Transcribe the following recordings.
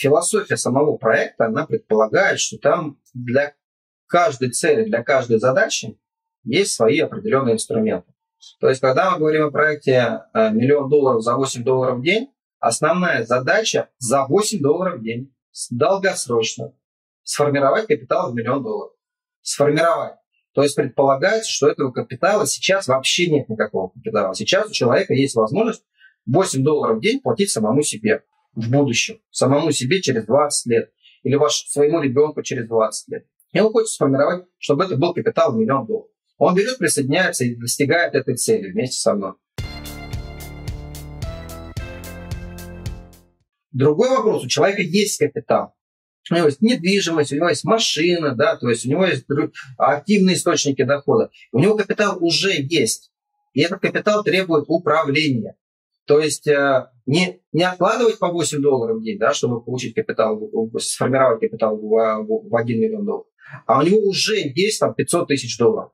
философия самого проекта, она предполагает, что там для каждой цели, для каждой задачи есть свои определенные инструменты. То есть, когда мы говорим о проекте э, миллион долларов за 8 долларов в день, основная задача за 8 долларов в день долгосрочно сформировать капитал в миллион долларов. Сформировать. То есть предполагается, что этого капитала сейчас вообще нет никакого капитала. Сейчас у человека есть возможность 8 долларов в день платить самому себе в будущем, самому себе через 20 лет или ваш, своему ребенку через 20 лет. И он хочет сформировать, чтобы это был капитал в миллион долларов. Он берет, присоединяется и достигает этой цели вместе со мной. Другой вопрос. У человека есть капитал. У него есть недвижимость, у него есть машина, да, то есть у него есть активные источники дохода. У него капитал уже есть. И этот капитал требует управления. То есть э, не, не откладывать по 8 долларов в день, да, чтобы получить капитал, сформировать капитал в, в 1 миллион долларов, а у него уже есть там 500 тысяч долларов.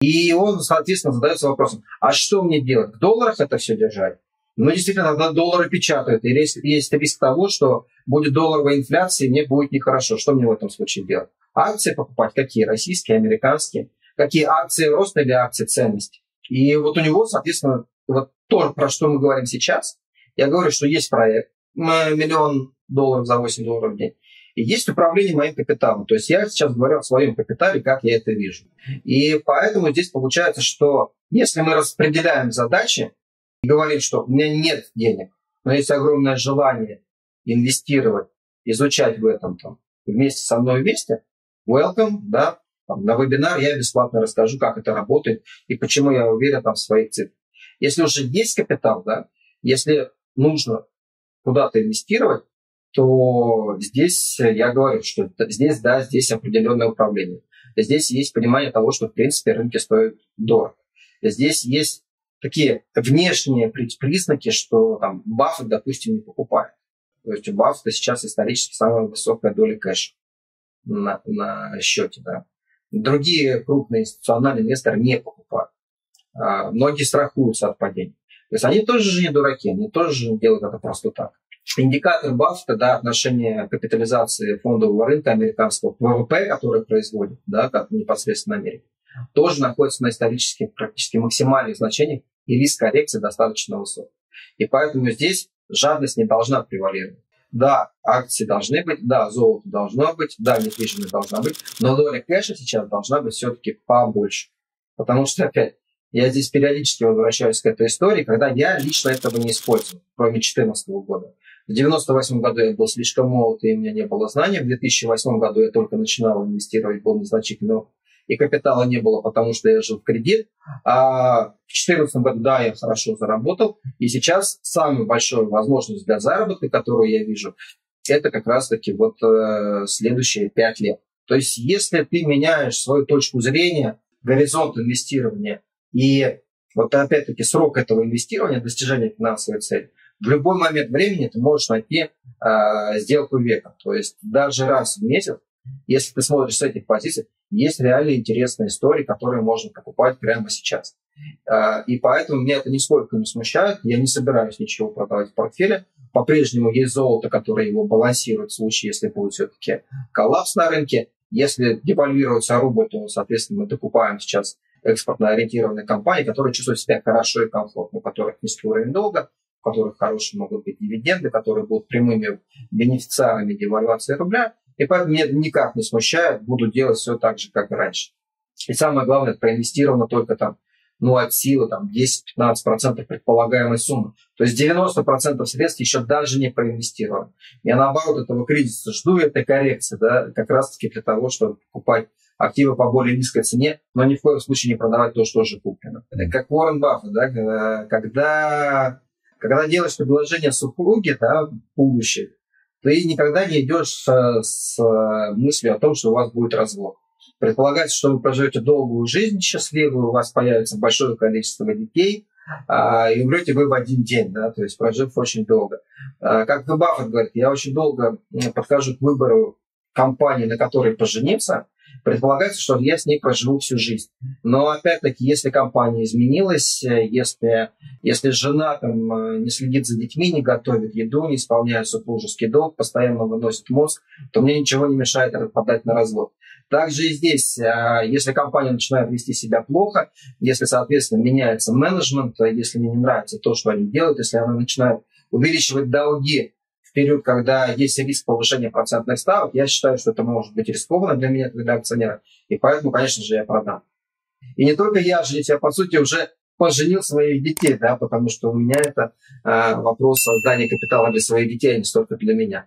И он, соответственно, задается вопросом, а что мне делать? В долларах это все держать? Ну, действительно, тогда доллары печатают. И есть, есть риск того, что будет долларовая инфляция, и мне будет нехорошо. Что мне в этом случае делать? Акции покупать? Какие? Российские, американские? Какие акции роста или акции ценности? И вот у него, соответственно, вот то, про что мы говорим сейчас, я говорю, что есть проект, миллион долларов за 8 долларов в день. И есть управление моим капиталом. То есть я сейчас говорю о своем капитале, как я это вижу. И поэтому здесь получается, что если мы распределяем задачи и говорим, что у меня нет денег, но есть огромное желание инвестировать, изучать в этом там, вместе со мной вместе, welcome, да, там, на вебинар я бесплатно расскажу, как это работает и почему я уверен там в своих цифрах. Если уже есть капитал, да, если нужно куда-то инвестировать, то здесь я говорю, что здесь, да, здесь определенное управление. Здесь есть понимание того, что, в принципе, рынки стоят дорого. Здесь есть такие внешние признаки, что там Баффет, допустим, не покупает. То есть у Баффета сейчас исторически самая высокая доля кэша на, на счете. Да. Другие крупные институциональные инвесторы не покупают. А, многие страхуются от падения. То есть они тоже же не дураки, они тоже делают это просто так. Индикатор Баффета, да, отношение капитализации фондового рынка американского ВВП, который производит, да, как непосредственно Америка, тоже находится на исторически практически максимальных значениях, и риск коррекции достаточно высок. И поэтому здесь жадность не должна превалировать. Да, акции должны быть, да, золото должно быть, да, недвижимость должна быть, но доля кэша сейчас должна быть все-таки побольше. Потому что, опять, я здесь периодически возвращаюсь к этой истории, когда я лично этого не использовал, кроме 2014 года. В 98 году я был слишком молод, и у меня не было знаний. В 2008 году я только начинал инвестировать, был незначительный и капитала не было, потому что я жил в кредит. А в 2014 году, да, я хорошо заработал. И сейчас самая большая возможность для заработка, которую я вижу, это как раз-таки вот э, следующие пять лет. То есть если ты меняешь свою точку зрения, горизонт инвестирования и вот опять-таки срок этого инвестирования, достижения финансовой цели, в любой момент времени ты можешь найти э, сделку века. То есть даже раз в месяц, если ты смотришь с этих позиций, есть реально интересные истории, которые можно покупать прямо сейчас. Э, и поэтому меня это нисколько не смущает. Я не собираюсь ничего продавать в портфеле. По-прежнему есть золото, которое его балансирует в случае, если будет все-таки коллапс на рынке. Если девальвируется рубль, то, соответственно, мы докупаем сейчас экспортно ориентированные компании, которые чувствуют себя хорошо и комфортно, у которых низкий уровень долга, которых хорошие могут быть дивиденды, которые будут прямыми бенефициарами девальвации рубля. И поэтому меня никак не смущает, буду делать все так же, как и раньше. И самое главное, проинвестировано только там, ну, от силы там 10-15% предполагаемой суммы. То есть 90% средств еще даже не проинвестировано. Я наоборот этого кризиса жду этой коррекции, да, как раз-таки для того, чтобы покупать активы по более низкой цене, но ни в коем случае не продавать то, что уже куплено. Это как Уоррен Баффет, да, когда когда делаешь предложение супруге, да, будущее, ты никогда не идешь с, с мыслью о том, что у вас будет развод. Предполагается, что вы проживете долгую жизнь счастливую, у вас появится большое количество детей, а, и умрете вы в один день, да, то есть прожив очень долго. А, как Баффет говорит, я очень долго подхожу к выбору компании, на которой пожениться, предполагается, что я с ней проживу всю жизнь. Но опять-таки, если компания изменилась, э, если, если жена там, э, не следит за детьми, не готовит еду, не исполняет супружеский долг, постоянно выносит мозг, то мне ничего не мешает подать на развод. Также и здесь, э, если компания начинает вести себя плохо, если, соответственно, меняется менеджмент, если мне не нравится то, что они делают, если она начинает увеличивать долги период, когда есть риск повышения процентных ставок, я считаю, что это может быть рискованно для меня, как для акционера. И поэтому, конечно же, я продам. И не только я женюсь, я, по сути, уже поженил своих детей, да, потому что у меня это э, вопрос создания капитала для своих детей, а не столько для меня.